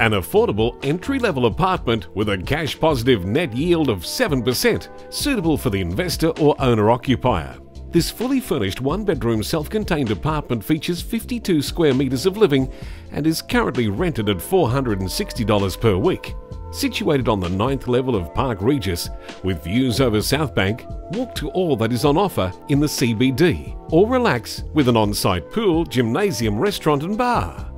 An affordable entry-level apartment with a cash-positive net yield of 7%, suitable for the investor or owner-occupier. This fully furnished one-bedroom self-contained apartment features 52 square metres of living and is currently rented at $460 per week. Situated on the ninth level of Park Regis, with views over South Bank, walk to all that is on offer in the CBD, or relax with an on-site pool, gymnasium, restaurant and bar.